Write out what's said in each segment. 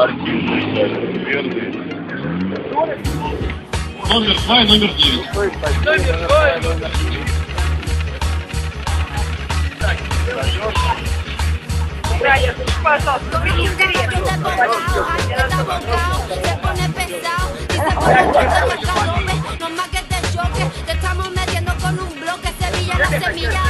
2 и номер 9. Номер 2 и estamos metiendo con un bloque semilla.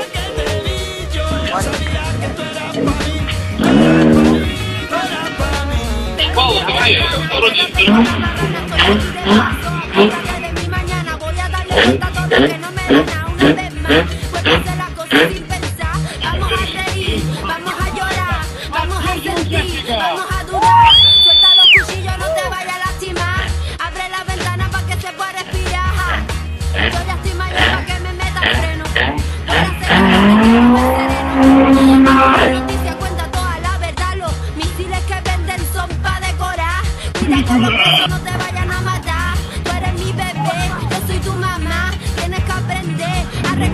Yo no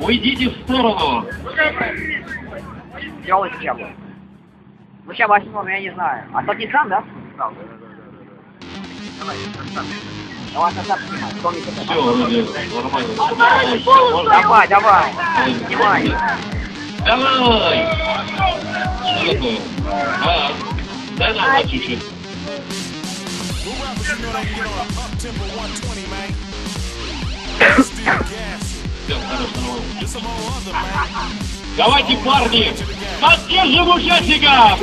Уйдите в сторону! Ёлы чем? Ну сейчас восьмом, я не знаю. А тот не сам, да? Да, да, да. Давай, сам. Давай, сам снимай. Кто мне Все, нормально. Давай, давай. Снимай. Давай! Что такое? А, дай нам мальчишек. Up tempo 120, man. Давайте, парни, поддержим участников!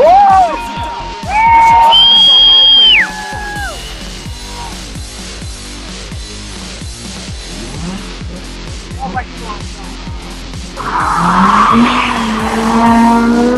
Oh my God.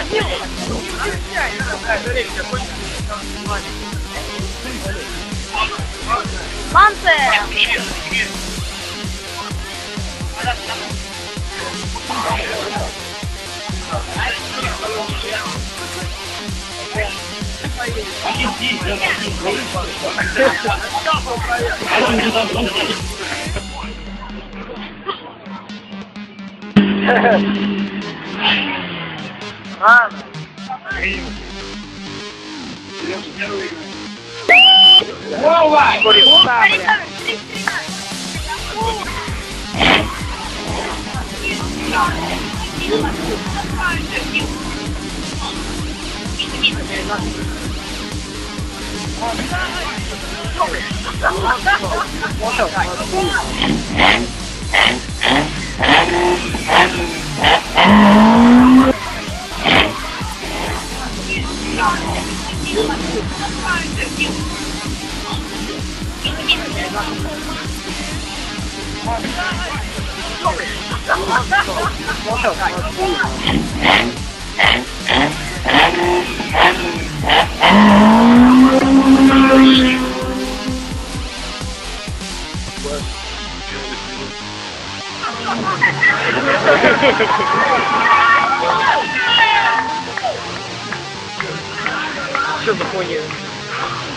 А, нет, Манте! Hehehe Ah. Wow, vai! Wow! Still you.